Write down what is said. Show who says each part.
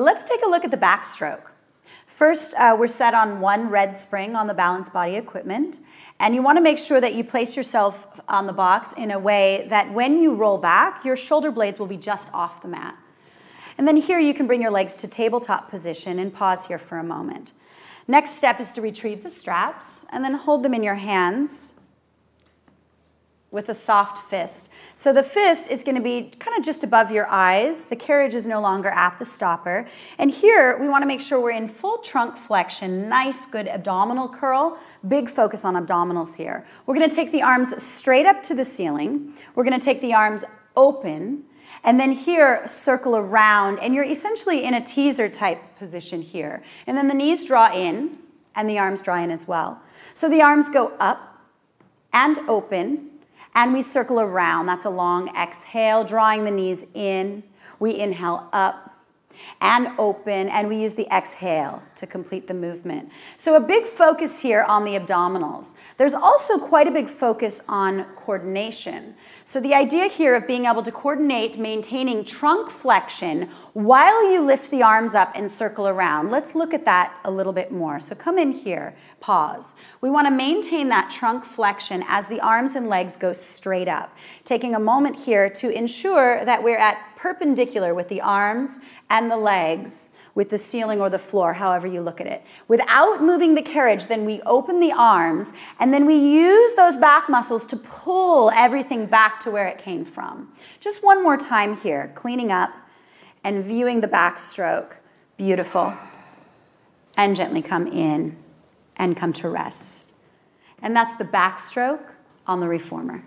Speaker 1: let's take a look at the backstroke. First, uh, we're set on one red spring on the balanced body equipment. And you want to make sure that you place yourself on the box in a way that when you roll back, your shoulder blades will be just off the mat. And then here you can bring your legs to tabletop position and pause here for a moment. Next step is to retrieve the straps and then hold them in your hands with a soft fist. So the fist is going to be kind of just above your eyes. The carriage is no longer at the stopper. And here we want to make sure we're in full trunk flexion, nice, good abdominal curl. Big focus on abdominals here. We're going to take the arms straight up to the ceiling. We're going to take the arms open. And then here, circle around, and you're essentially in a teaser type position here. And then the knees draw in, and the arms draw in as well. So the arms go up and open, and we circle around. That's a long exhale, drawing the knees in. We inhale up and open, and we use the exhale to complete the movement. So a big focus here on the abdominals. There's also quite a big focus on coordination. So the idea here of being able to coordinate maintaining trunk flexion while you lift the arms up and circle around. Let's look at that a little bit more. So come in here, pause. We want to maintain that trunk flexion as the arms and legs go straight up. Taking a moment here to ensure that we're at perpendicular with the arms and the legs with the ceiling or the floor, however you look at it. Without moving the carriage, then we open the arms and then we use those back muscles to pull everything back to where it came from. Just one more time here, cleaning up and viewing the backstroke. Beautiful. And gently come in and come to rest. And that's the backstroke on the reformer.